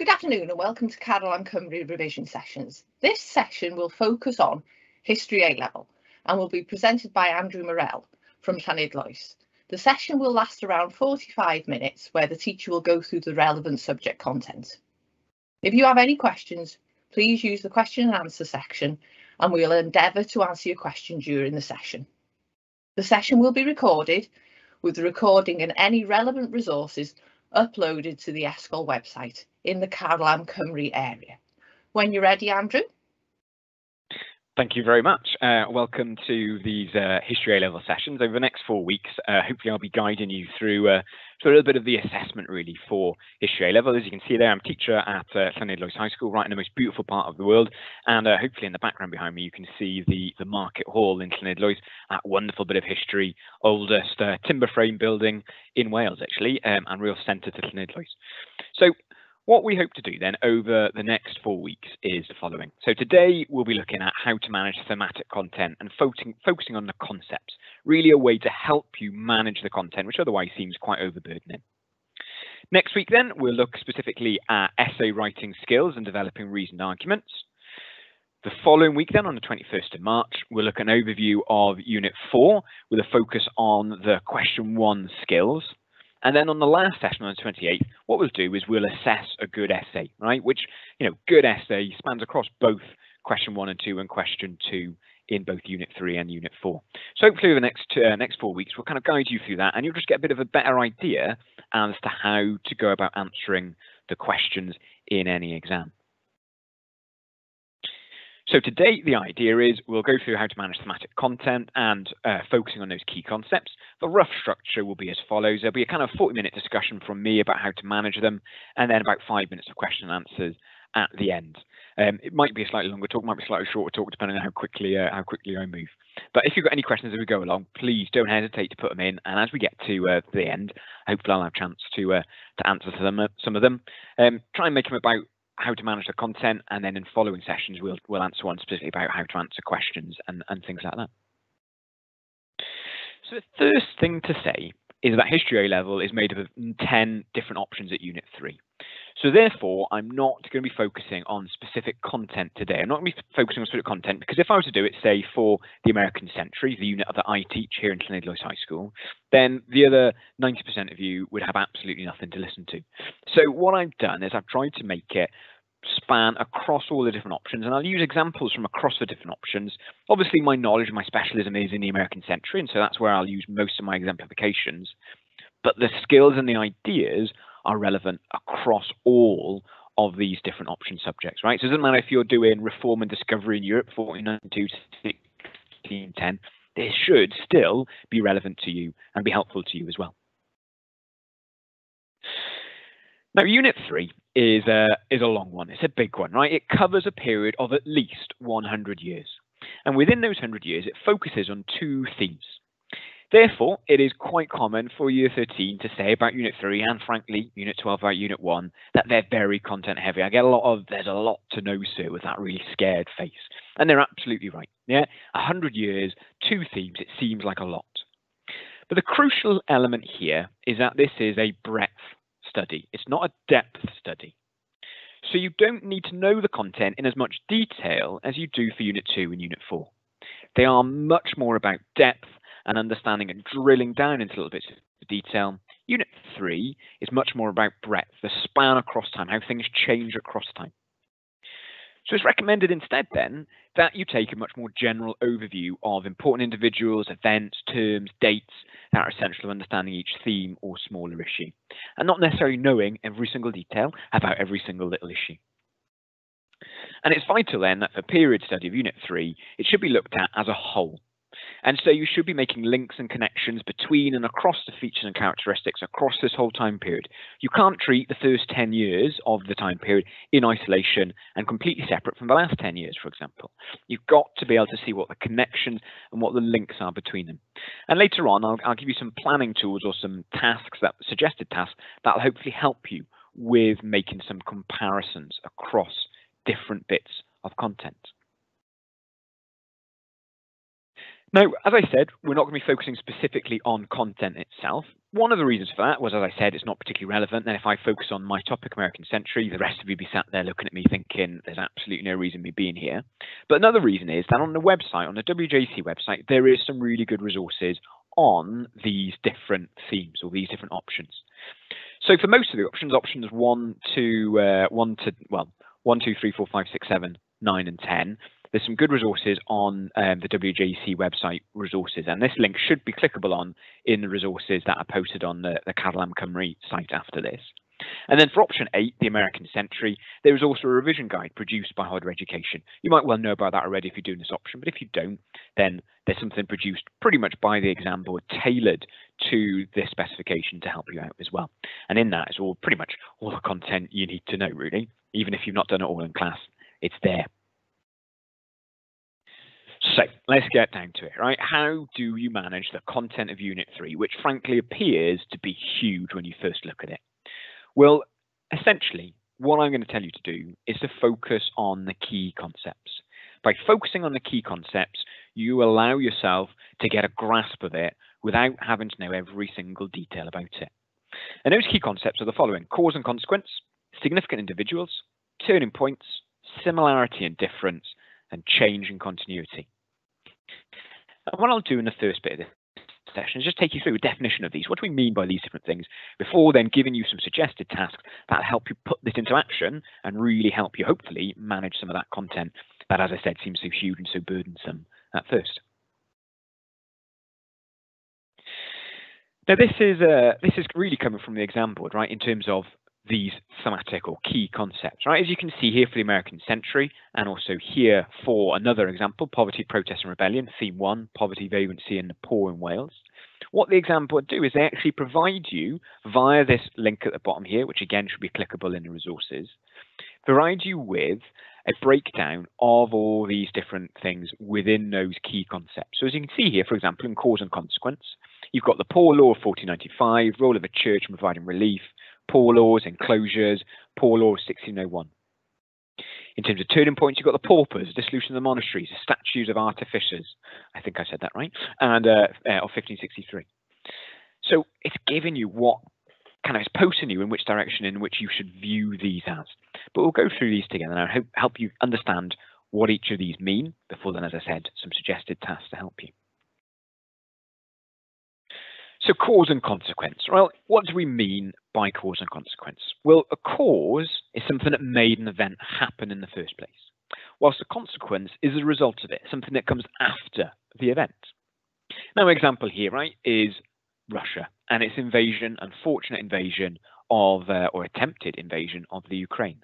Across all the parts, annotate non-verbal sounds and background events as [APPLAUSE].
Good afternoon and welcome to Carlam Cymru revision sessions. This session will focus on History A-Level and will be presented by Andrew Morell from Llanidloes. The session will last around 45 minutes where the teacher will go through the relevant subject content. If you have any questions, please use the question and answer section and we will endeavour to answer your question during the session. The session will be recorded with the recording and any relevant resources uploaded to the e-sgol website in the Carlam Cymru area. When you're ready, Andrew. Thank you very much. Uh, welcome to these uh, History A-level sessions. Over the next four weeks, uh, hopefully I'll be guiding you through, through a little bit of the assessment really for History A-level. As you can see there, I'm a teacher at uh, Llanidloes High School, right in the most beautiful part of the world. And uh, hopefully in the background behind me, you can see the, the Market Hall in Llanidloes, that wonderful bit of history, oldest uh, timber frame building in Wales actually, um, and real centre to Llanidloes. So what we hope to do then over the next four weeks is the following. So today we'll be looking at how to manage thematic content and focusing, on the concepts, really a way to help you manage the content, which otherwise seems quite overburdening. Next week then, we'll look specifically at essay writing skills and developing reasoned arguments. The following week then, on the 21st of March, we'll look at an overview of Unit 4 with a focus on the question 1 skills. And then on the last session on the 28th, what we'll do is we'll assess a good essay, right? Which, you know, good essay spans across both question one and two and question two in both unit three and unit four. So hopefully over the next uh, next four weeks, we'll kind of guide you through that and you'll just get a bit of a better idea as to how to go about answering the questions in any exam. So today, the idea is we'll go through how to manage thematic content and uh, focusing on those key concepts. The rough structure will be as follows. There'll be a kind of 40 minute discussion from me about how to manage them, and then about five minutes of question and answers at the end. Um, it might be a slightly longer talk, might be a slightly shorter talk, depending on how quickly uh, how quickly I move. But if you've got any questions as we go along, please don't hesitate to put them in. And as we get to uh, the end, hopefully I'll have a chance to uh, to answer some of them. Um, try and make them about how to manage the content, and then in following sessions we'll we'll answer one specifically about how to answer questions and, and things like that. So the first thing to say is that History A level is made up of 10 different options at Unit 3. So therefore, I'm not going to be focusing on specific content today. I'm not going to be focusing on specific content because if I was to do it, say, for the American Century, the unit that I teach here in Llanidloes High School, then the other 90% of you would have absolutely nothing to listen to. So what I've done is I've tried to make it span across all the different options and I'll use examples from across the different options. Obviously my knowledge and my specialism is in the American century and so that's where I'll use most of my exemplifications. But the skills and the ideas are relevant across all of these different option subjects, right? So it doesn't matter if you're doing reform and discovery in Europe 1492 to 1610, this should still be relevant to you and be helpful to you as well. Now, Unit 3 is a, is a long one. It's a big one, right? It covers a period of at least 100 years. And within those 100 years, it focuses on two themes. Therefore, it is quite common for Year 13 to say about Unit 3 and frankly, Unit 12 about Unit 1 that they're very content heavy. I get a lot of, there's a lot to know, sir, with that really scared face. And they're absolutely right. Yeah, 100 years, two themes, it seems like a lot. But the crucial element here is that this is a breadth study. It's not a depth study. So you don't need to know the content in as much detail as you do for Unit 2 and Unit 4. They are much more about depth and understanding and drilling down into little bits of detail. Unit 3 is much more about breadth, the span across time, how things change across time. So it's recommended instead then that you take a much more general overview of important individuals, events, terms, dates that are essential to understanding each theme or smaller issue, and not necessarily knowing every single detail about every single little issue. And it's vital then that for period study of Unit 3, it should be looked at as a whole, and so you should be making links and connections between and across the features and characteristics across this whole time period. You can't treat the first 10 years of the time period in isolation and completely separate from the last 10 years, for example. You've got to be able to see what the connections and what the links are between them. And later on, I'll, I'll give you some planning tools or some tasks, that suggested tasks, that will hopefully help you with making some comparisons across different bits of content. Now, as I said, we're not going to be focusing specifically on content itself, one of the reasons for that was, as I said, it's not particularly relevant. Then if I focus on my topic, American Century, the rest of you be sat there looking at me thinking there's absolutely no reason me being here. But another reason is that on the website, on the WJEC website, there is some really good resources on these different themes or these different options. So for most of the options, options one to uh, one to well, one, two, three, four, five, six, seven, nine, and ten there's some good resources on um, the WJEC website resources, and this link should be clickable on in the resources that are posted on the, the Am Cymru site after this. And then for option eight, the American Century, there is also a revision guide produced by Hodder Education. You might well know about that already if you're doing this option, but if you don't, then there's something produced pretty much by the exam board tailored to this specification to help you out as well. And in that is all pretty much all the content you need to know, really. Even if you've not done it all in class, it's there so let's get down to it, right? How do you manage the content of Unit 3, which frankly appears to be huge when you first look at it? Well, essentially, what I'm going to tell you to do is to focus on the key concepts. By focusing on the key concepts, you allow yourself to get a grasp of it without having to know every single detail about it. And those key concepts are the following cause and consequence, significant individuals, turning points, similarity and difference, and change and continuity. And what I'll do in the first bit of this session is just take you through a definition of these. What do we mean by these different things before then giving you some suggested tasks that help you put this into action and really help you hopefully manage some of that content that, as I said, seems so huge and so burdensome at first. Now this is uh, this is really coming from the exam board, right? In terms of these thematic or key concepts, right? As you can see here for the American century, and also here for another example, poverty, protest and rebellion, theme one, poverty, vagrancy and the poor in Wales. What the example board do is they actually provide you via this link at the bottom here, which again should be clickable in the resources, provide you with a breakdown of all these different things within those key concepts. So as you can see here, for example, in cause and consequence, you've got the Poor Law of 1495, role of the church in providing relief, poor laws, enclosures, poor law 1601. In terms of turning points, you've got the paupers, the dissolution of the monasteries, the statutes of artificers. I think I said that right, and uh, uh, of 1563. So it's giving you what kind of is posting you in which direction in which you should view these as. But we'll go through these together and I'll help you understand what each of these mean before then, as I said, some suggested tasks to help you. So cause and consequence. Well, what do we mean by cause and consequence? Well, a cause is something that made an event happen in the first place, whilst a consequence is a result of it, something that comes after the event. Now, an example here, right, is Russia and its invasion, unfortunate invasion of, uh, or attempted invasion of the Ukraine.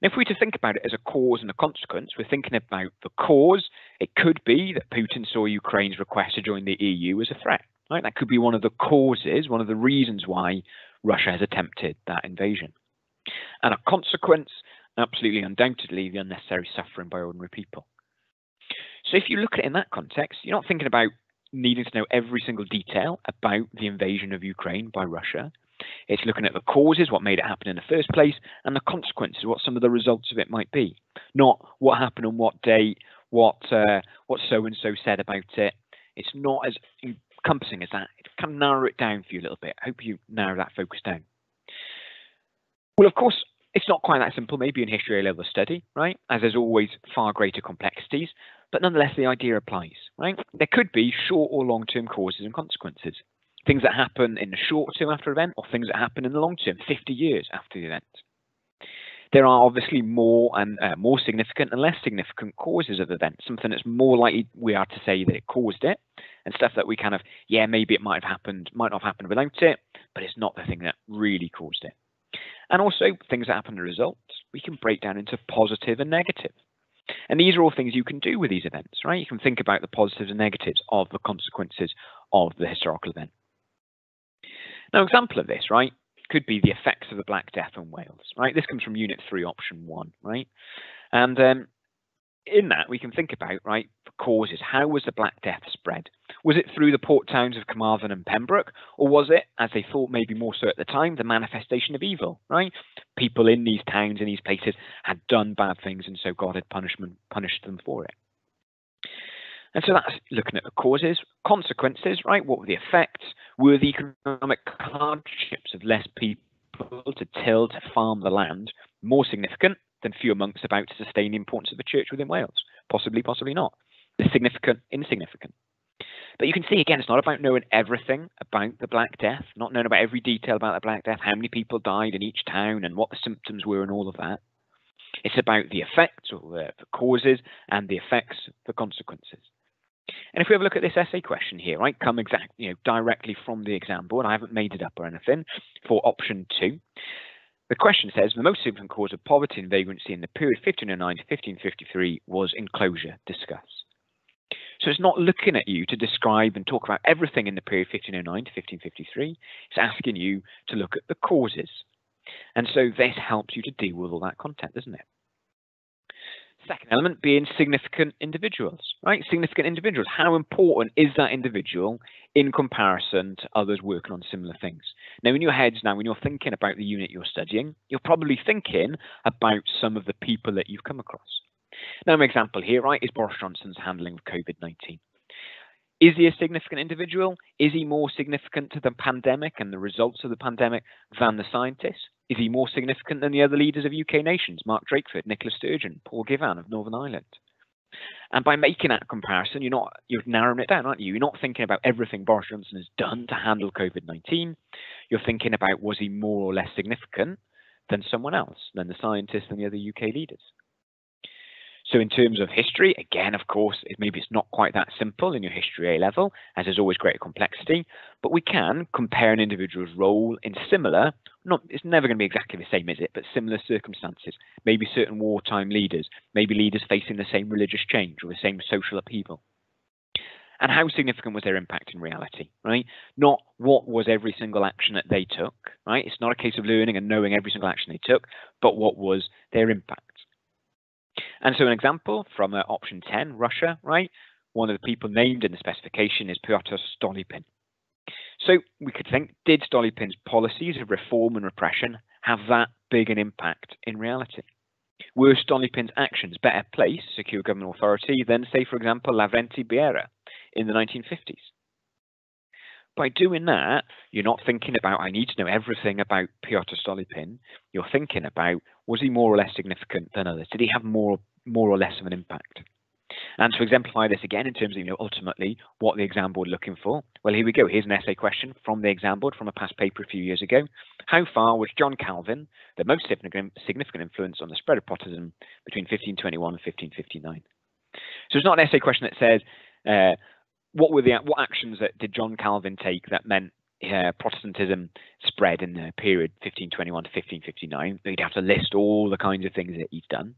Now, if we to think about it as a cause and a consequence, we're thinking about the cause. It could be that Putin saw Ukraine's request to join the EU as a threat. Right? That could be one of the causes, one of the reasons why Russia has attempted that invasion. And a consequence, absolutely undoubtedly, the unnecessary suffering by ordinary people. So if you look at it in that context, you're not thinking about needing to know every single detail about the invasion of Ukraine by Russia. It's looking at the causes, what made it happen in the first place, and the consequences, what some of the results of it might be. Not what happened on what date, what uh, what so and so said about it. It's not as encompassing as that, it can narrow it down for you a little bit. I hope you narrow that focus down. Well, of course, it's not quite that simple, maybe in history A level study, right? As there's always far greater complexities, but nonetheless, the idea applies, right? There could be short or long term causes and consequences. Things that happen in the short term after an event, or things that happen in the long term, 50 years after the event. There are obviously more and uh, more significant and less significant causes of events. Something that's more likely we are to say that it caused it, and stuff that we kind of, yeah, maybe it might have happened, might not have happened without it, but it's not the thing that really caused it. And also things that happen as a result, we can break down into positive and negative. And these are all things you can do with these events, right? You can think about the positives and negatives of the consequences of the historical event. Now, example of this, right? could be the effects of the Black Death in Wales, right? This comes from Unit 3, Option 1, right? And um, in that, we can think about, right, causes. How was the Black Death spread? Was it through the port towns of Carmarthen and Pembroke, or was it, as they thought maybe more so at the time, the manifestation of evil, right? People in these towns, in these places, had done bad things, and so God had punishment, punished them for it. And so that's looking at the causes, consequences, right? What were the effects? Were the economic hardships of less people to till, to farm the land more significant than fewer monks about to sustain the importance of the church within Wales? Possibly, possibly not. The significant, insignificant. But you can see again, it's not about knowing everything about the Black Death, not knowing about every detail about the Black Death, how many people died in each town and what the symptoms were and all of that. It's about the effects or the, the causes and the effects, the consequences. And if we have a look at this essay question here, right, come exact, you know, directly from the exam board, I haven't made it up or anything, for option two. The question says the most significant cause of poverty and vagrancy in the period 1509 to 1553 was enclosure. Discuss. So it's not looking at you to describe and talk about everything in the period 1509 to 1553. It's asking you to look at the causes. And so this helps you to deal with all that content, doesn't it? Second element being significant individuals, right? Significant individuals. How important is that individual in comparison to others working on similar things? Now, in your heads now, when you're thinking about the unit you're studying, you're probably thinking about some of the people that you've come across. Now, an example here, right, is Boris Johnson's handling of COVID-19. Is he a significant individual? Is he more significant to the pandemic and the results of the pandemic than the scientists? Is he more significant than the other leaders of UK nations, Mark Drakeford, Nicola Sturgeon, Paul Givan of Northern Ireland? And by making that comparison, you're not you're narrowing it down, aren't you? You're not thinking about everything Boris Johnson has done to handle COVID-19. You're thinking about was he more or less significant than someone else, than the scientists and the other UK leaders. So in terms of history, again, of course, maybe it's not quite that simple in your history A level, as there's always greater complexity, but we can compare an individual's role in similar, not it's never going to be exactly the same, is it, but similar circumstances, maybe certain wartime leaders, maybe leaders facing the same religious change or the same social upheaval. And how significant was their impact in reality, right? Not what was every single action that they took, right? It's not a case of learning and knowing every single action they took, but what was their impact. And so an example from uh, option 10, Russia, right? One of the people named in the specification is Pyotr Stolypin. So we could think, did Stolypin's policies of reform and repression have that big an impact in reality? Were Stolypin's actions better placed secure government authority than, say, for example, Lavrenti Beria in the 1950s? By doing that, you're not thinking about, I need to know everything about Pyotr Stolypin. You're thinking about, was he more or less significant than others? Did he have more, more or less of an impact? And to exemplify this again in terms of, you know, ultimately what the exam board looking for, well, here we go. Here's an essay question from the exam board from a past paper a few years ago. How far was John Calvin the most significant influence on the spread of Protestantism between 1521 and 1559? So it's not an essay question that says, uh, what were the what actions that did John Calvin take that meant uh, Protestantism spread in the period 1521 to 1559? You'd have to list all the kinds of things that he's done.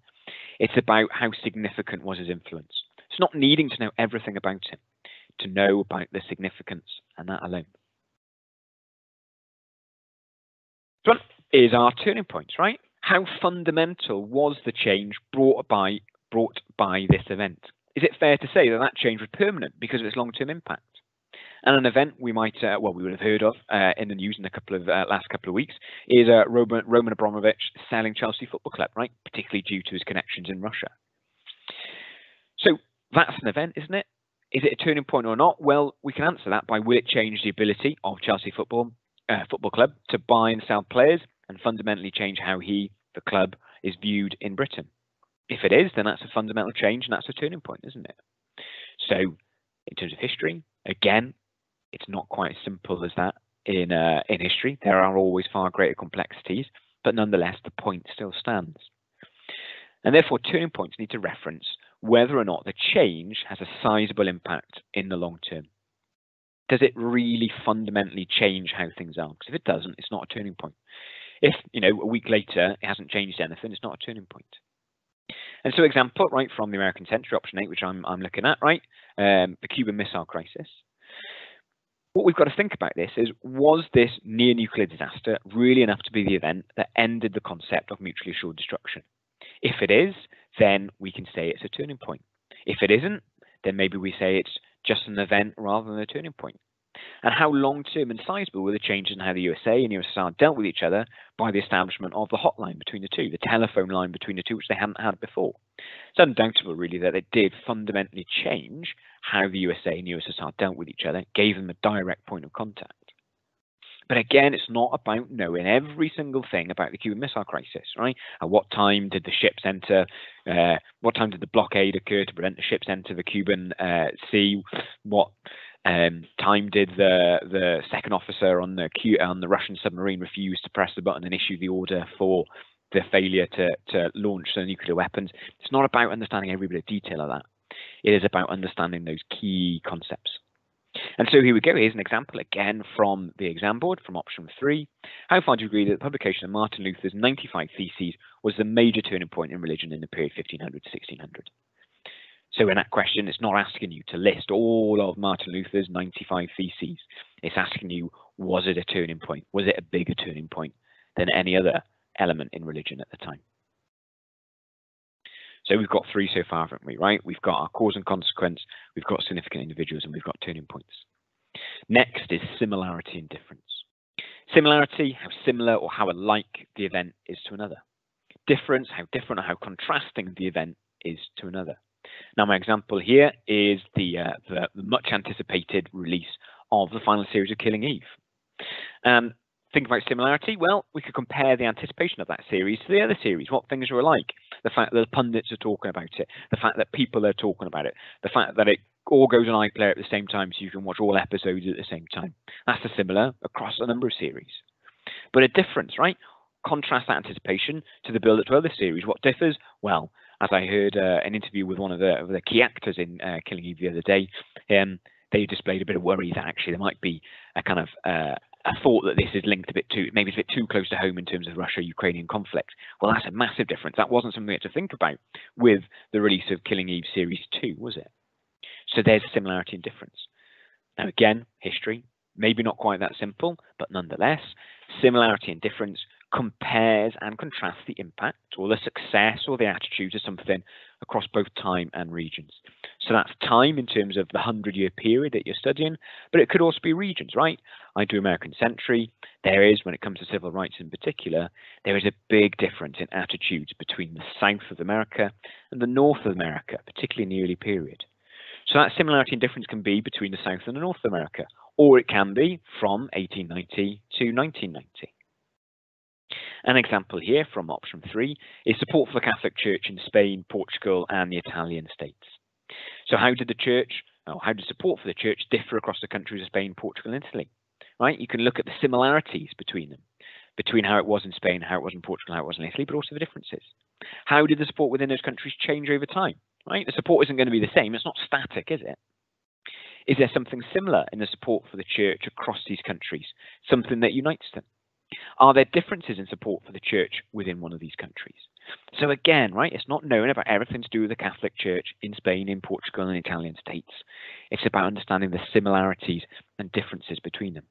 It's about how significant was his influence. It's not needing to know everything about him, to know about the significance and that alone. So is our turning points, right? How fundamental was the change brought by brought by this event? Is it fair to say that that change was permanent because of its long-term impact? And an event we might, uh, well, we would have heard of uh, in the news in a couple of uh, last couple of weeks is uh, Roman, Roman Abramovich selling Chelsea Football Club, right? Particularly due to his connections in Russia. So that's an event, isn't it? Is it a turning point or not? Well, we can answer that by will it change the ability of Chelsea Football uh, Football Club to buy and sell players and fundamentally change how he, the club, is viewed in Britain? If it is, then that's a fundamental change and that's a turning point, isn't it? So, in terms of history, again, it's not quite as simple as that in uh, in history. There are always far greater complexities, but nonetheless, the point still stands. And therefore, turning points need to reference whether or not the change has a sizable impact in the long term. Does it really fundamentally change how things are? Because if it doesn't, it's not a turning point. If, you know, a week later it hasn't changed anything, it's not a turning point. And so example, right, from the American Century, option eight, which I'm, I'm looking at, right, um, the Cuban Missile Crisis. What we've got to think about this is, was this near nuclear disaster really enough to be the event that ended the concept of mutually assured destruction? If it is, then we can say it's a turning point. If it isn't, then maybe we say it's just an event rather than a turning point. And how long-term and sizable were the changes in how the USA and USSR dealt with each other by the establishment of the hotline between the two, the telephone line between the two, which they hadn't had before. It's undoubtable, really, that it did fundamentally change how the USA and USSR dealt with each other, gave them a direct point of contact. But again, it's not about knowing every single thing about the Cuban Missile Crisis, right? At what time did the ships enter? Uh, what time did the blockade occur to prevent the ships enter the Cuban uh, Sea? What um, time did the the second officer on the Q, on the Russian submarine refuse to press the button and issue the order for the failure to to launch the nuclear weapons? It's not about understanding every bit of detail of that. It is about understanding those key concepts. And so here we go. Here's an example again from the exam board from option three. How far do you agree that the publication of Martin Luther's 95 Theses was the major turning point in religion in the period 1500 to 1600? So in that question, it's not asking you to list all of Martin Luther's 95 Theses. It's asking you, was it a turning point? Was it a bigger turning point than any other element in religion at the time? So we've got three so far, haven't we, right? We've got our cause and consequence, we've got significant individuals, and we've got turning points. Next is similarity and difference. Similarity, how similar or how alike the event is to another. Difference, how different or how contrasting the event is to another. Now, my example here is the, uh, the, the much anticipated release of the final series of Killing Eve. Um, think about similarity, well, we could compare the anticipation of that series to the other series. What things are alike? The fact that the pundits are talking about it, the fact that people are talking about it, the fact that it all goes on iPlayer at the same time so you can watch all episodes at the same time. That's a similar across a number of series. But a difference, right? Contrast that anticipation to the build up to other series. What differs? Well, as I heard uh, an interview with one of the, of the key actors in uh, Killing Eve the other day, um, they displayed a bit of worry that actually there might be a kind of uh, a thought that this is linked a bit too, maybe it's a bit too close to home in terms of Russia-Ukrainian conflict. Well, that's a massive difference. That wasn't something we had to think about with the release of Killing Eve Series 2, was it? So there's a similarity and difference. Now, again, history, maybe not quite that simple, but nonetheless, similarity and difference compares and contrasts the impact or the success or the attitude of something across both time and regions. So that's time in terms of the 100 year period that you're studying, but it could also be regions, right? I do American century. There is, when it comes to civil rights in particular, there is a big difference in attitudes between the South of America and the North of America, particularly in the early period. So that similarity and difference can be between the South and the North of America, or it can be from 1890 to 1990. An example here from option three is support for the Catholic Church in Spain, Portugal, and the Italian states. So how did the church, or how did support for the church differ across the countries of Spain, Portugal, and Italy? Right, you can look at the similarities between them, between how it was in Spain, how it was in Portugal, how it was in Italy, but also the differences. How did the support within those countries change over time? Right, the support isn't going to be the same. It's not static, is it? Is there something similar in the support for the church across these countries, something that unites them? Are there differences in support for the church within one of these countries? So again, right, it's not knowing about everything to do with the Catholic Church in Spain, in Portugal, and Italian states. It's about understanding the similarities and differences between them.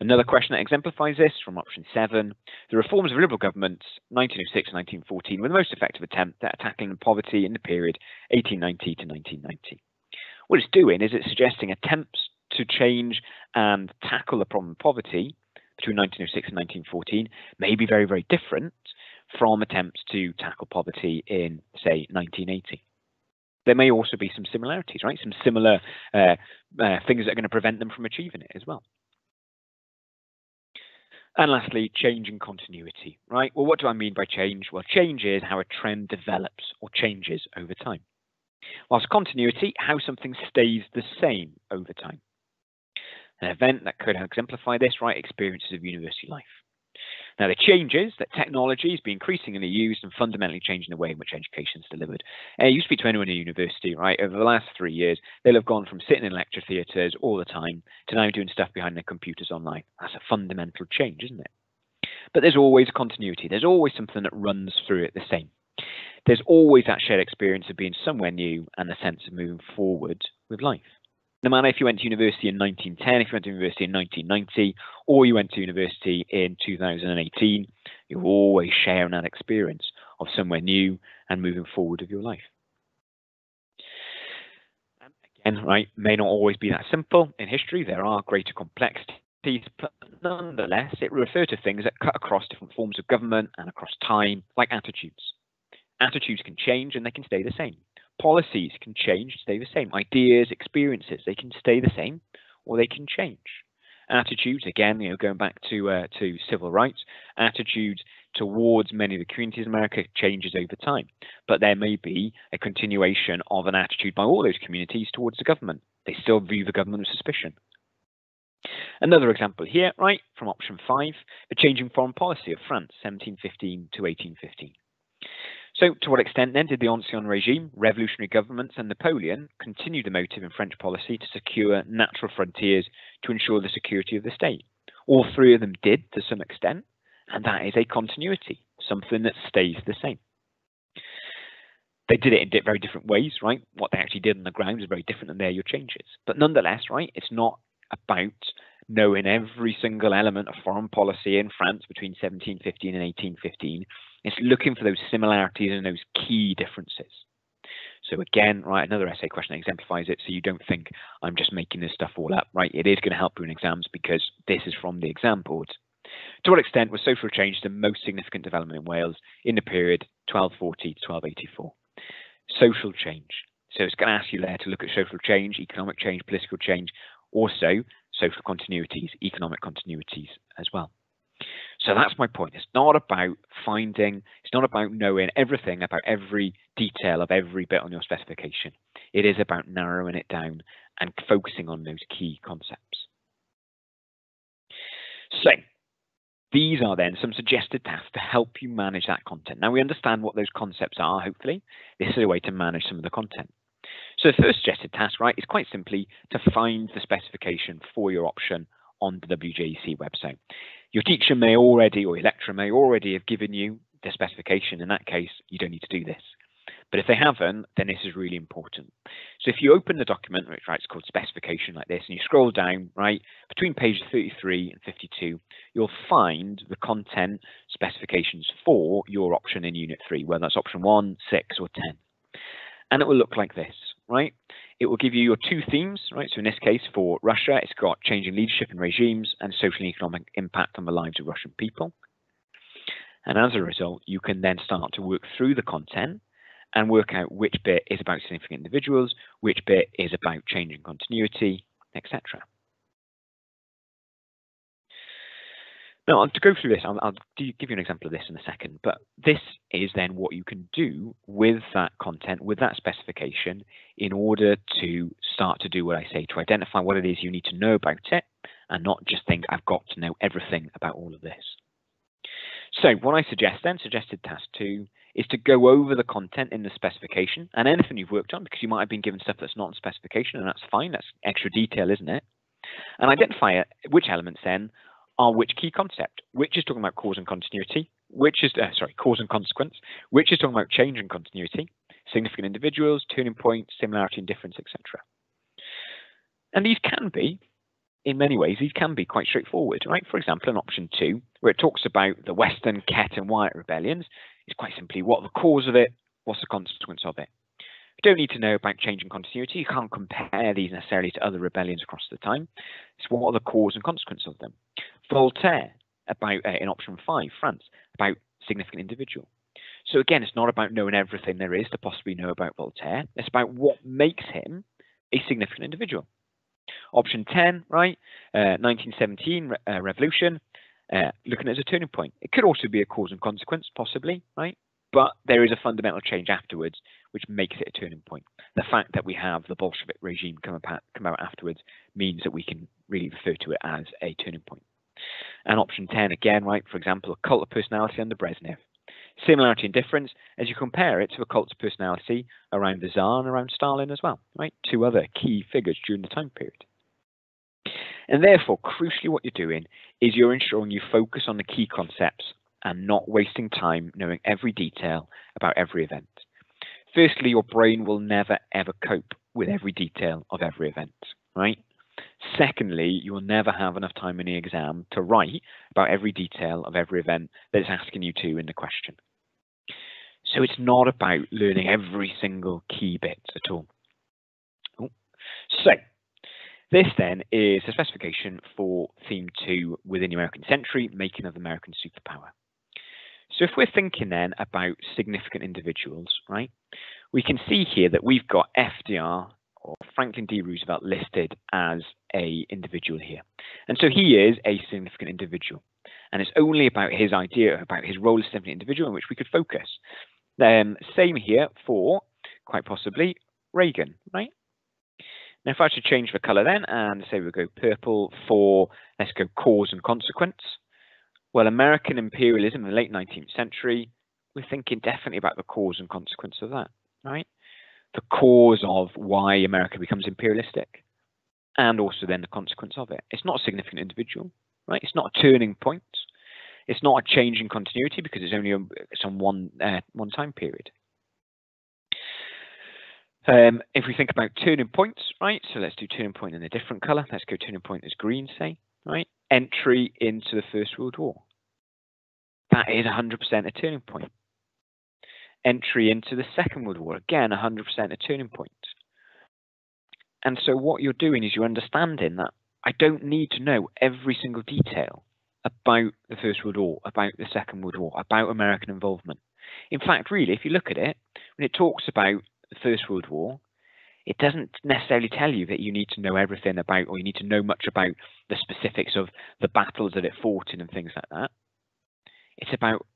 Another question that exemplifies this from option seven, the reforms of liberal governments 1906 and 1914 were the most effective attempt at tackling poverty in the period 1890 to 1990. What it's doing is it's suggesting attempts to change and tackle the problem of poverty between 1906 and 1914 may be very, very different from attempts to tackle poverty in, say, 1980. There may also be some similarities, right? Some similar uh, uh, things that are going to prevent them from achieving it as well. And lastly, change and continuity, right? Well, what do I mean by change? Well, change is how a trend develops or changes over time. Whilst continuity, how something stays the same over time. An event that could exemplify this, right? Experiences of university life. Now, the changes that technology has been increasingly used and fundamentally changing the way in which education is delivered. Uh, you speak to anyone in university, right? Over the last three years, they'll have gone from sitting in lecture theatres all the time to now doing stuff behind their computers online. That's a fundamental change, isn't it? But there's always continuity. There's always something that runs through it the same. There's always that shared experience of being somewhere new and the sense of moving forward with life no matter if you went to university in 1910, if you went to university in 1990, or you went to university in 2018, you're always sharing that experience of somewhere new and moving forward of your life. And right, may not always be that simple. In history, there are greater complexities, but nonetheless, it refers to things that cut across different forms of government and across time, like attitudes. Attitudes can change and they can stay the same. Policies can change, stay the same. Ideas, experiences, they can stay the same or they can change. Attitudes, again, you know, going back to uh, to civil rights, attitudes towards many of the communities in America changes over time. But there may be a continuation of an attitude by all those communities towards the government. They still view the government with suspicion. Another example here, right, from option five, the changing foreign policy of France, 1715 to 1815. So, to what extent then did the Ancien regime, revolutionary governments, and Napoleon continue the motive in French policy to secure natural frontiers to ensure the security of the state? All three of them did to some extent, and that is a continuity, something that stays the same. They did it in very different ways, right? What they actually did on the ground is very different than there your changes. But nonetheless, right, it's not about knowing every single element of foreign policy in France between 1715 and 1815. It's looking for those similarities and those key differences. So again, right, another essay question that exemplifies it. So you don't think I'm just making this stuff all up, right? It is going to help you in exams because this is from the exam board. To what extent was social change the most significant development in Wales in the period 1240 to 1284? Social change. So it's going to ask you there to look at social change, economic change, political change, also social continuities, economic continuities as well. So that's my point. It's not about finding, it's not about knowing everything about every detail of every bit on your specification. It is about narrowing it down and focusing on those key concepts. So these are then some suggested tasks to help you manage that content. Now we understand what those concepts are, hopefully. This is a way to manage some of the content. So the first suggested task, right, is quite simply to find the specification for your option on the WJEC website. Your teacher may already, or your lecturer may already have given you the specification. In that case, you don't need to do this. But if they haven't, then this is really important. So if you open the document, which right, it's called specification like this, and you scroll down, right, between pages 33 and 52, you'll find the content specifications for your option in Unit 3, whether that's option 1, 6, or 10. And it will look like this, right? It will give you your two themes, right? So in this case, for Russia, it's got changing leadership and regimes and social and economic impact on the lives of Russian people. And as a result, you can then start to work through the content and work out which bit is about significant individuals, which bit is about changing continuity, etc. Now, to go through this, I'll, I'll, give you an example of this in a second, but this is then what you can do with that content, with that specification, in order to start to do what I say, to identify what it is you need to know about it, and not just think, I've got to know everything about all of this. So what I suggest then, suggested task two, is to go over the content in the specification and anything you've worked on, because you might have been given stuff that's not in specification, and that's fine. That's extra detail, isn't it? And identify which elements then are which key concept, which is talking about cause and continuity, which is, uh, sorry, cause and consequence, which is talking about change and continuity, significant individuals, turning points, similarity and difference, etc. And these can be in many ways, these can be quite straightforward, right? For example, in option two, where it talks about the Western Kett and Wyatt rebellions, is quite simply what the cause of it, what's the consequence of it. You don't need to know about change and continuity. You can't compare these necessarily to other rebellions across the time. It's what are the cause and consequence of them. Voltaire, about uh, in option five, France, about significant individual. So again, it's not about knowing everything there is to possibly know about Voltaire. It's about what makes him a significant individual. Option 10, right, uh, 1917 uh, revolution, uh, looking at as a turning point. It could also be a cause and consequence, possibly, right? But there is a fundamental change afterwards, which makes it a turning point. The fact that we have the Bolshevik regime come, about, come out afterwards means that we can really refer to it as a turning point. And option 10, again, right, for example, a cult of personality under Brezhnev. Similarity and difference as you compare it to a cult of personality around the Tsar and around Stalin as well, right? Two other key figures during the time period. And therefore, crucially, what you're doing is you're ensuring you focus on the key concepts and not wasting time knowing every detail about every event. Firstly, your brain will never ever cope with every detail of every event, right? Secondly, you will never have enough time in the exam to write about every detail of every event that it's asking you to in the question. So it's not about learning every single key bit at all. So this then is a specification for theme two within the American century, making of the American superpower. So if we're thinking then about significant individuals, right, we can see here that we've got FDR or Franklin D. Roosevelt listed as a individual here. And so he is a significant individual. And it's only about his idea, about his role as a significant individual in which we could focus. Um, same here for, quite possibly, Reagan, right? Now, if I should change the color then and say we go purple for, let's go cause and consequence. Well, American imperialism in the late 19th century, we're thinking definitely about the cause and consequence of that, right? The cause of why America becomes imperialistic and also then the consequence of it. It's not a significant individual, right? It's not a turning point. It's not a change in continuity because it's only it's on one uh, one time period. Um, if we think about turning points, right? So let's do turning point in a different color. Let's go turning point as green, say, right? Entry into the First World War. That is 100% a turning point. Entry into the Second World War, again, 100% a turning point. And so what you're doing is you're understanding that I don't need to know every single detail about the First World War, about the Second World War, about American involvement. In fact, really, if you look at it, when it talks about the First World War, it doesn't necessarily tell you that you need to know everything about or you need to know much about the specifics of the battles that it fought in and things like that. It's about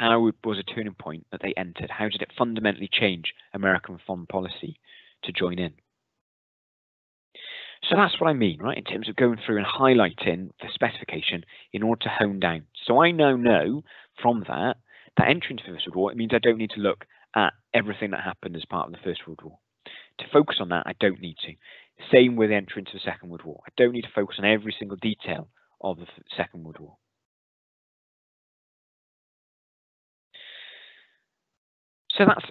how it was a turning point that they entered. How did it fundamentally change American foreign policy to join in? So that's what I mean, right, in terms of going through and highlighting the specification in order to hone down. So I now know from that that entry into the First World War, it means I don't need to look at everything that happened as part of the First World War. To focus on that, I don't need to. Same with entry into the Second World War. I don't need to focus on every single detail of the Second World War. So that's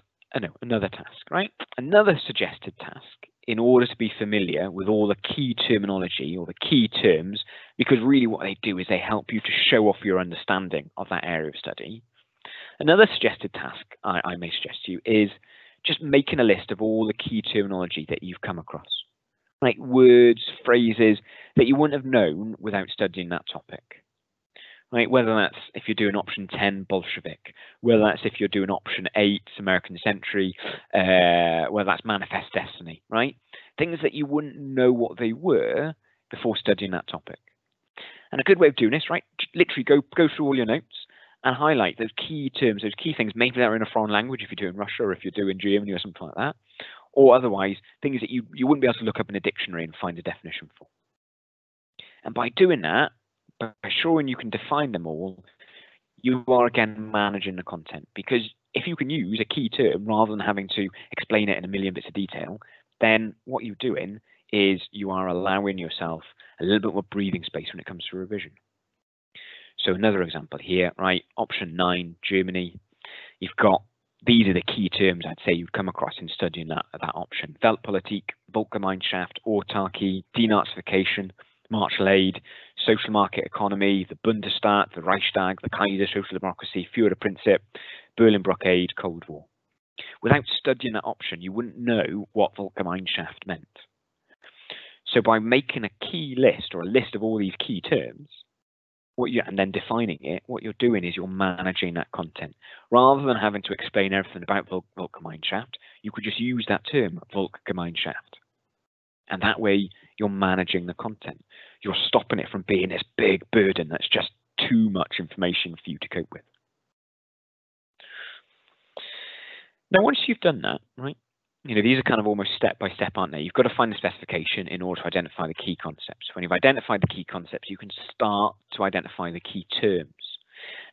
another task, right? Another suggested task in order to be familiar with all the key terminology or the key terms, because really what they do is they help you to show off your understanding of that area of study. Another suggested task I, I may suggest to you is just making a list of all the key terminology that you've come across, like words, phrases that you wouldn't have known without studying that topic. Right, whether that's if you're doing option 10 Bolshevik, whether that's if you're doing option 8 American Century, uh, whether that's Manifest Destiny, right? Things that you wouldn't know what they were before studying that topic. And a good way of doing this, right? Literally go go through all your notes and highlight those key terms, those key things, maybe they're in a foreign language if you're doing Russia or if you're doing Germany or something like that, or otherwise things that you, you wouldn't be able to look up in a dictionary and find a definition for. And by doing that, by showing you can define them all, you are again managing the content because if you can use a key term rather than having to explain it in a million bits of detail, then what you're doing is you are allowing yourself a little bit more breathing space when it comes to revision. So another example here, right? Option nine, Germany. You've got these are the key terms I'd say you'd come across in studying that that option: Weltpolitik, Volksgemeinschaft, autarky, denazification, Marshall aid, social market economy, the Bundestag, the Reichstag, the Kaiser, social democracy, Führerprinzip, Berlin blockade, Cold War. Without studying that option, you wouldn't know what Volksgemeinschaft meant. So by making a key list or a list of all these key terms, what you and then defining it, what you're doing is you're managing that content. Rather than having to explain everything about Volksgemeinschaft, you could just use that term, Volksgemeinschaft. And that way you're managing the content. You're stopping it from being this big burden that's just too much information for you to cope with. Now, once you've done that, right, you know, these are kind of almost step by step, aren't they? You've got to find the specification in order to identify the key concepts. When you've identified the key concepts, you can start to identify the key terms.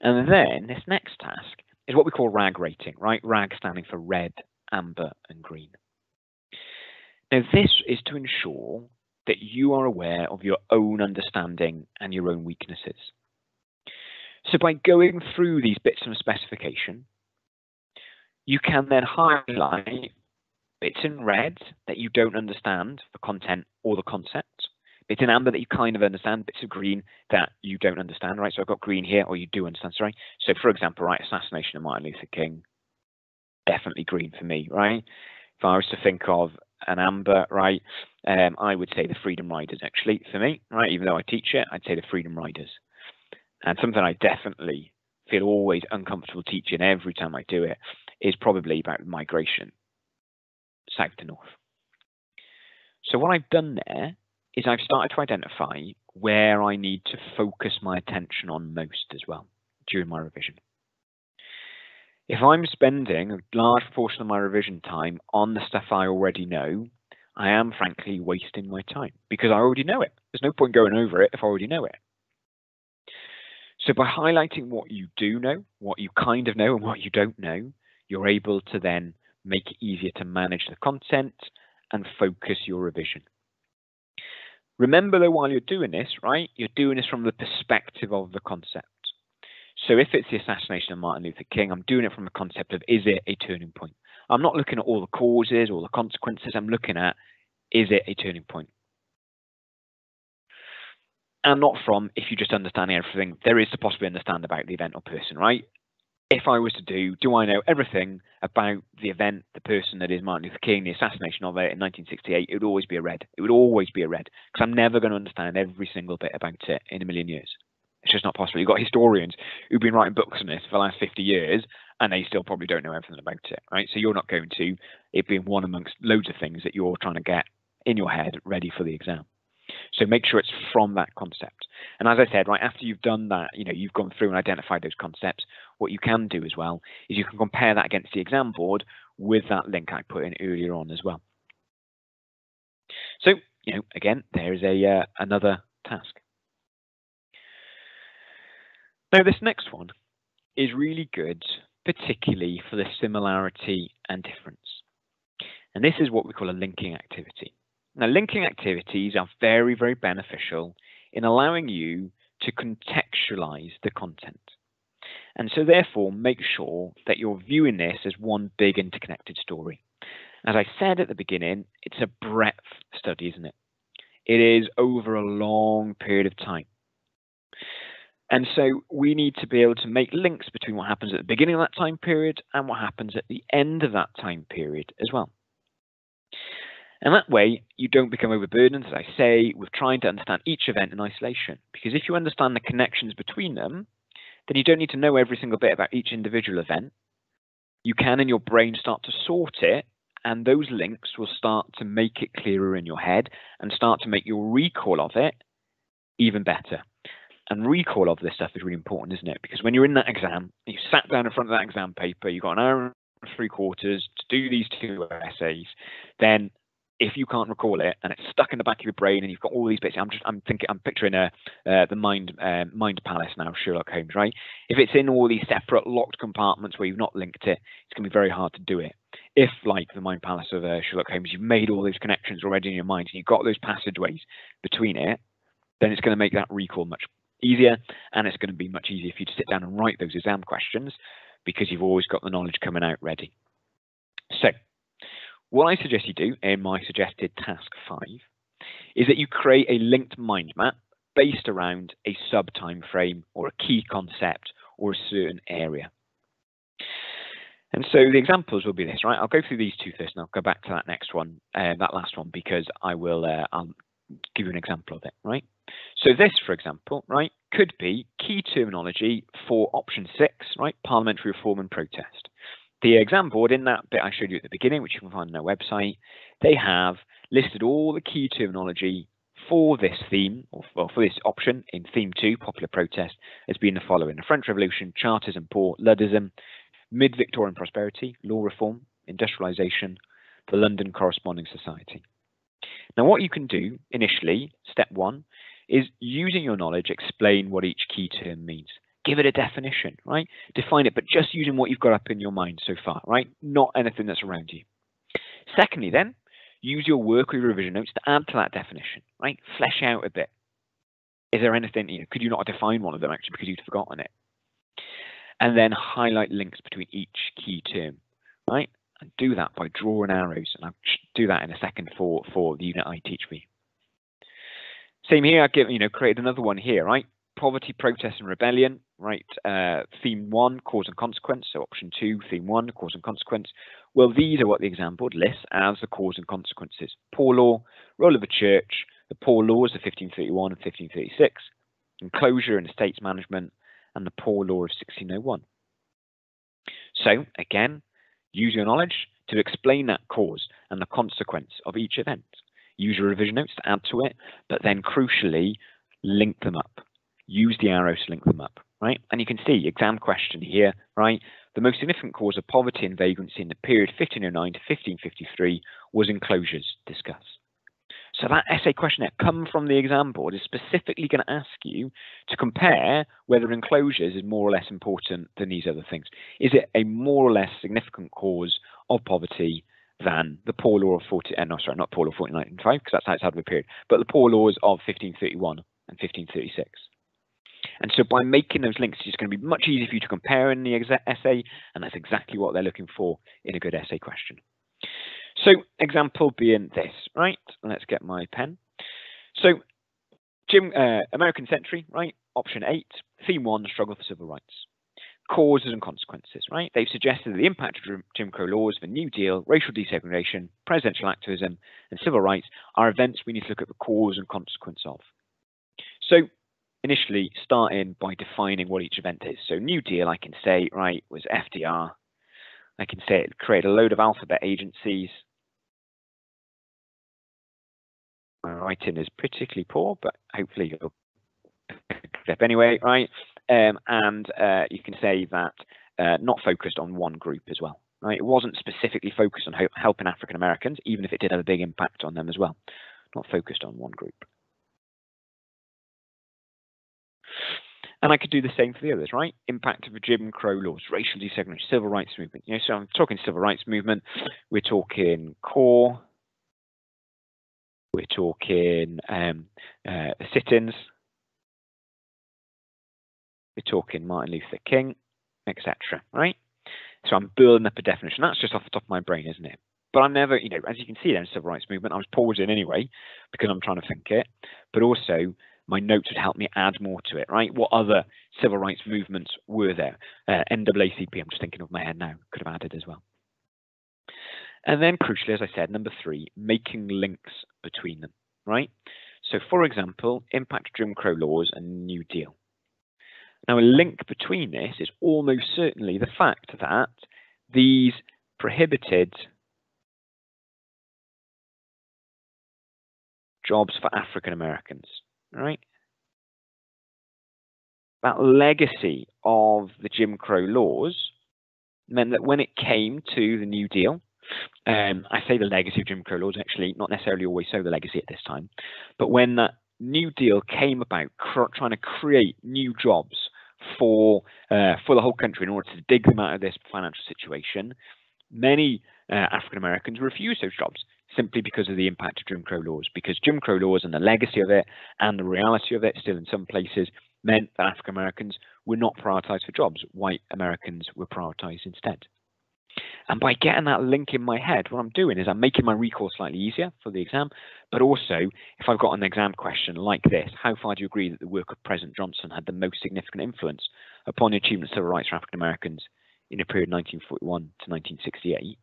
And then this next task is what we call RAG rating, right? RAG standing for red, amber, and green. Now, this is to ensure that you are aware of your own understanding and your own weaknesses. So by going through these bits of specification, you can then highlight bits in red that you don't understand the content or the concept, bits in amber that you kind of understand, bits of green that you don't understand, right? So I've got green here, or you do understand, sorry. So for example, right, assassination of Martin Luther King, definitely green for me, right? If I was to think of an amber, right? Um, I would say the Freedom Riders actually for me, right? Even though I teach it, I'd say the Freedom Riders. And something I definitely feel always uncomfortable teaching every time I do it is probably about migration, south to north. So what I've done there is I've started to identify where I need to focus my attention on most as well during my revision. If I'm spending a large portion of my revision time on the stuff I already know, I am frankly wasting my time because I already know it. There's no point going over it if I already know it. So by highlighting what you do know, what you kind of know and what you don't know, you're able to then make it easier to manage the content and focus your revision. Remember though, while you're doing this, right, you're doing this from the perspective of the concept. So if it's the assassination of Martin Luther King, I'm doing it from the concept of is it a turning point? I'm not looking at all the causes, all the consequences. I'm looking at is it a turning point? And not from if you just understand everything, there is to possibly understand about the event or person, right? If I was to do, do I know everything about the event, the person that is Martin Luther King, the assassination of it in 1968, it would always be a red. It would always be a red because I'm never going to understand every single bit about it in a million years. It's just not possible. You've got historians who've been writing books on this for the last 50 years, and they still probably don't know everything about it, right? So you're not going to it being one amongst loads of things that you're trying to get in your head ready for the exam. So make sure it's from that concept. And as I said, right after you've done that, you know, you've gone through and identified those concepts. What you can do as well is you can compare that against the exam board with that link I put in earlier on as well. So, you know, again, there is a uh, another task. Now, this next one is really good, particularly for the similarity and difference. And this is what we call a linking activity. Now, linking activities are very, very beneficial in allowing you to contextualize the content. And so, therefore, make sure that you're viewing this as one big interconnected story. As I said at the beginning, it's a breadth study, isn't it? It is over a long period of time. And so we need to be able to make links between what happens at the beginning of that time period and what happens at the end of that time period as well. And that way, you don't become overburdened, as I say, with trying to understand each event in isolation. Because if you understand the connections between them, then you don't need to know every single bit about each individual event. You can, in your brain, start to sort it, and those links will start to make it clearer in your head and start to make your recall of it even better. And recall of this stuff is really important, isn't it? Because when you're in that exam, you sat down in front of that exam paper, you've got an hour and three quarters to do these two essays, then if you can't recall it and it's stuck in the back of your brain and you've got all these bits, I'm just I'm thinking I'm picturing a uh, the mind uh, mind palace now, Sherlock Holmes, right? If it's in all these separate locked compartments where you've not linked it, it's going to be very hard to do it. If, like the mind palace of uh, Sherlock Holmes, you've made all those connections already in your mind and you've got those passageways between it, then it's going to make that recall much easier, and it's going to be much easier for you to sit down and write those exam questions because you've always got the knowledge coming out ready. So, what I suggest you do in my suggested task five is that you create a linked mind map based around a sub time frame or a key concept or a certain area. And so the examples will be this, right? I'll go through these two first and I'll go back to that next one, uh, that last one, because I will, uh, I'll give you an example of it, right? So this, for example, right, could be key terminology for option six, right, parliamentary reform and protest. The exam board in that bit I showed you at the beginning, which you can find on their website, they have listed all the key terminology for this theme, or for, this option in theme two, popular protest, as being the following. The French Revolution, Chartism, poor, Luddism, mid-Victorian prosperity, law reform, industrialization, the London Corresponding Society. Now, what you can do initially, step one, is using your knowledge, explain what each key term means. Give it a definition, right? Define it, but just using what you've got up in your mind so far, right? Not anything that's around you. Secondly, then, use your work or your revision notes to add to that definition, right? Flesh out a bit. Is there anything, you know, could you not define one of them actually because you'd forgotten it? And then highlight links between each key term, right? And do that by drawing arrows. And I'll do that in a second for, for the unit I teach me. Same here, I've given, you know, created another one here, right? Poverty, protest, and rebellion, right? Uh, theme one, cause and consequence. So option two, theme one, cause and consequence. Well, these are what the exam board lists as the cause and consequences. Poor law, role of the church, the poor laws of 1531 and 1536, enclosure and estates management, and the poor law of 1601. So, again, use your knowledge to explain that cause and the consequence of each event. Use your revision notes to add to it, but then crucially, link them up. Use the arrows to link them up, right? And you can see exam question here, right? The most significant cause of poverty and vagrancy in the period 1509 to 1553 was enclosures discussed. So that essay questionnaire come from the exam board is specifically going to ask you to compare whether enclosures is more or less important than these other things. Is it a more or less significant cause of poverty than the poor law of 40, uh, no, sorry, not poor law 1495, because that's outside of the period, but the poor laws of 1531 and 1536. And so by making those links, it's going to be much easier for you to compare in the essay, and that's exactly what they're looking for in a good essay question. So example being this, right? Let's get my pen. So Jim, uh, American Century, right? Option eight, theme one, struggle for civil rights. Causes and consequences, right? They've suggested that the impact of Jim Crow laws, the New Deal, racial desegregation, presidential activism, and civil rights are events we need to look at the cause and consequence of. So initially starting by defining what each event is. So New Deal, I can say, right, was FDR. I can say it created a load of alphabet agencies. My writing is particularly poor, but hopefully you'll pick it up anyway, right? Um, and uh, you can say that uh, not focused on one group as well. Right? It wasn't specifically focused on helping African Americans, even if it did have a big impact on them as well. Not focused on one group. And I could do the same for the others, right? Impact of the Jim Crow laws, racial desegregation, civil rights movement. You know, so I'm talking civil rights movement. We're talking core. We're talking um, uh, sit-ins. We're talking Martin Luther King, etc. Right? So I'm building up a definition. That's just off the top of my brain, isn't it? But I'm never, you know, as you can see there civil rights movement, I was pausing anyway because I'm trying to think it. But also, my notes would help me add more to it, right? What other civil rights movements were there? Uh, NAACP, I'm just thinking of my head now, could have added as well. And then crucially, as I said, number three, making links between them, right? So for example, impact Jim Crow laws and New Deal. Now a link between this is almost certainly the fact that these prohibited jobs for African Americans right? That legacy of the Jim Crow laws meant that when it came to the New Deal, um, I say the legacy of Jim Crow laws, actually, not necessarily always so the legacy at this time, but when that New Deal came about, trying to create new jobs for uh, for the whole country in order to dig them out of this financial situation, many uh, African Americans refused those jobs simply because of the impact of Jim Crow laws, because Jim Crow laws and the legacy of it and the reality of it still in some places meant that African Americans were not prioritized for jobs. White Americans were prioritized instead. And by getting that link in my head, what I'm doing is I'm making my recall slightly easier for the exam, but also if I've got an exam question like this, how far do you agree that the work of President Johnson had the most significant influence upon the achievement of civil rights for African Americans in the period 1941 to 1968?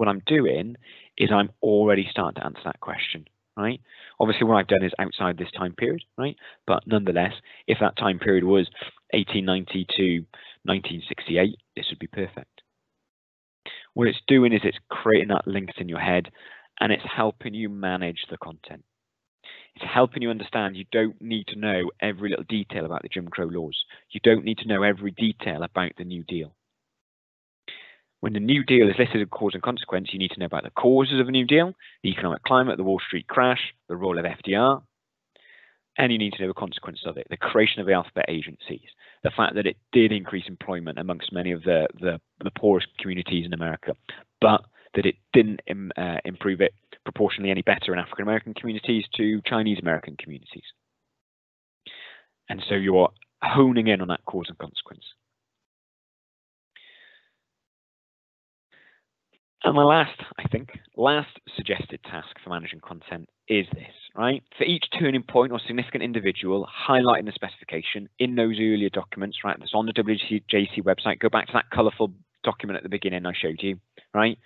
what I'm doing is I'm already starting to answer that question, right? Obviously, what I've done is outside this time period, right? But nonetheless, if that time period was 1890 to 1968, this would be perfect. What it's doing is it's creating that links in your head and it's helping you manage the content. It's helping you understand you don't need to know every little detail about the Jim Crow laws. You don't need to know every detail about the New Deal. When the New Deal is listed as cause and consequence, you need to know about the causes of the New Deal, the economic climate, the Wall Street crash, the role of FDR, and you need to know the consequences of it, the creation of the alphabet agencies, the fact that it did increase employment amongst many of the, the, the poorest communities in America, but that it didn't Im, uh, improve it proportionally any better in African American communities to Chinese American communities. And so you're honing in on that cause and consequence. And my last, I think, last suggested task for managing content is this, right? For each turning point or significant individual, highlighting the specification in those earlier documents, right? That's on the WJEC website. Go back to that colorful document at the beginning I showed you, right?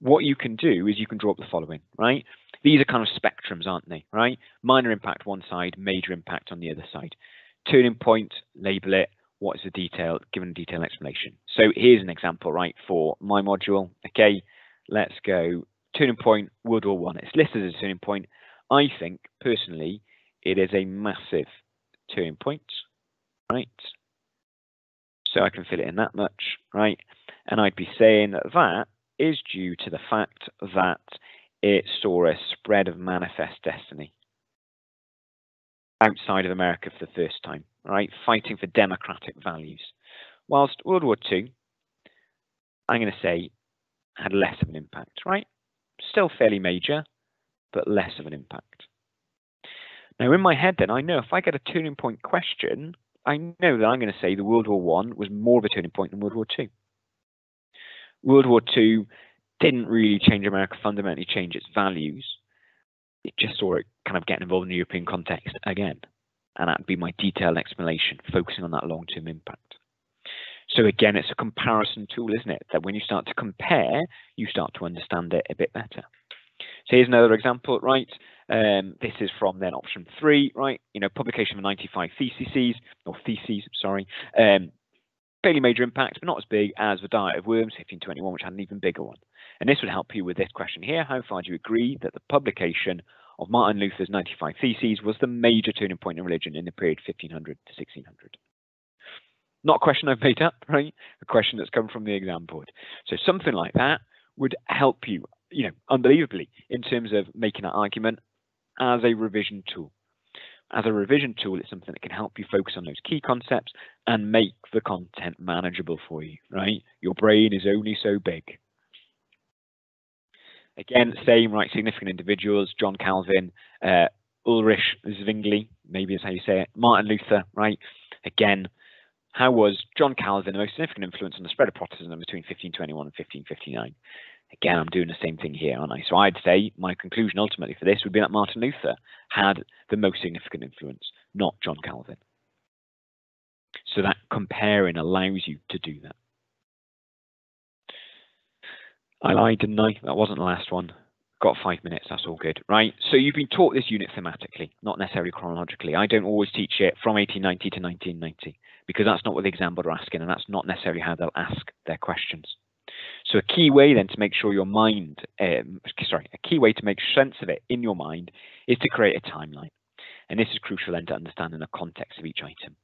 What you can do is you can draw up the following, right? These are kind of spectrums, aren't they, right? Minor impact one side, major impact on the other side. Turning point, label it, what is the detail, given a detailed explanation. So here's an example, right, for my module. Okay, let's go turning point, World War One. It's listed as a turning point. I think personally, it is a massive turning point, right? So I can fill it in that much, right? And I'd be saying that that is due to the fact that it saw a spread of manifest destiny outside of America for the first time, right? Fighting for democratic values. Whilst World War II, I'm going to say, had less of an impact, right? Still fairly major, but less of an impact. Now, in my head, then, I know if I get a turning point question, I know that I'm going to say the World War One was more of a turning point than World War Two. World War Two didn't really change America, fundamentally change its values. It just saw it kind of getting involved in the European context again. And that'd be my detailed explanation, focusing on that long term impact. So again, it's a comparison tool, isn't it? That when you start to compare, you start to understand it a bit better. So here's another example, right? Um, this is from then option three, right? You know, publication of 95 theses or theses, sorry. Um, fairly major impact, but not as big as the diet of worms, 1521, which had an even bigger one. And this would help you with this question here. How far do you agree that the publication of Martin Luther's 95 Theses was the major turning point in religion in the period 1500 to 1600? Not a question I've made up, [LAUGHS] right? A question that's come from the exam board. So something like that would help you, you know, unbelievably in terms of making that argument as a revision tool. As a revision tool, it's something that can help you focus on those key concepts and make the content manageable for you, right? Your brain is only so big. Again, same, right? Significant individuals, John Calvin, uh, Ulrich Zwingli, maybe is how you say it, Martin Luther, right? Again, how was John Calvin the most significant influence on the spread of Protestantism between 1521 and 1559? Again, I'm doing the same thing here, aren't I? So I'd say my conclusion ultimately for this would be that Martin Luther had the most significant influence, not John Calvin. So that comparing allows you to do that. I lied, didn't I? That wasn't the last one. Got five minutes, that's all good, right? So you've been taught this unit thematically, not necessarily chronologically. I don't always teach it from 1890 to 1990 because that's not what the exam board are asking and that's not necessarily how they'll ask their questions. So a key way then to make sure your mind, um, sorry, a key way to make sense of it in your mind is to create a timeline. And this is crucial then to understanding the context of each item.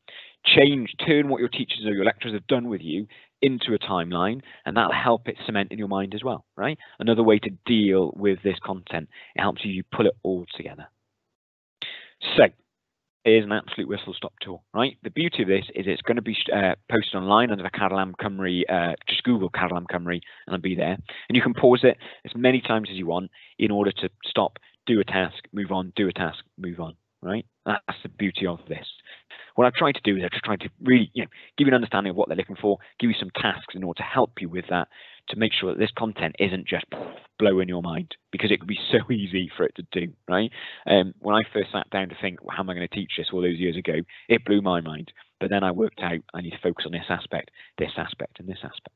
Change, turn what your teachers or your lecturers have done with you into a timeline, and that'll help it cement in your mind as well, right? Another way to deal with this content, it helps you pull it all together. So, is an absolute whistle stop tool, right? The beauty of this is it's going to be uh, posted online under the Carlam Cymru, uh, just Google Carlam Cymru and it'll be there. And you can pause it as many times as you want in order to stop, do a task, move on, do a task, move on, right? That's the beauty of this. What I've tried to do is I've just tried to really, you know, give you an understanding of what they're looking for, give you some tasks in order to help you with that, to make sure that this content isn't just blowing your mind because it could be [LAUGHS] so easy for it to do, right? Um, when I first sat down to think, well, how am I going to teach this all those years ago, it blew my mind. But then I worked out I need to focus on this aspect, this aspect, and this aspect.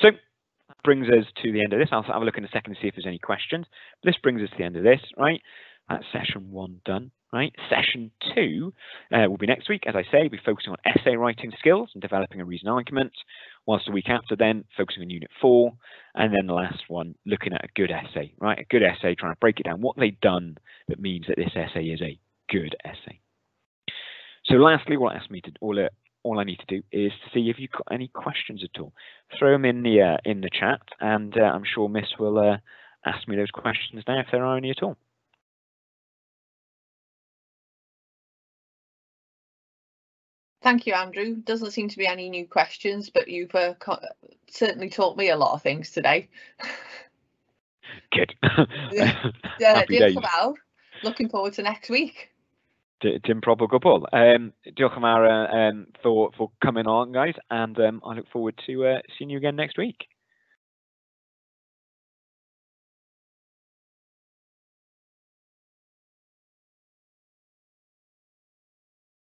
So that brings us to the end of this. I'll have a look in a second to see if there's any questions. This brings us to the end of this, right? That's session one done right? Session two uh, will be next week, as I say, we'll be focusing on essay writing skills and developing a reason argument, whilst the week after then, focusing on unit four, and then the last one, looking at a good essay, right? A good essay, trying to break it down, what they've done that means that this essay is a good essay. So lastly, what asked me to all, uh, all I need to do is to see if you've got any questions at all. Throw them in the uh, in the chat, and uh, I'm sure Miss will uh, ask me those questions now if there are any at all. Thank you, Andrew. Doesn't seem to be any new questions, but you've uh, certainly taught me a lot of things today. Good. yeah, [LAUGHS] yn fawr. Looking forward to next week. Dim problem gwbl. Um, diolch fawr uh, um, for, for coming on, guys, and um, I look forward to uh, seeing you again next week.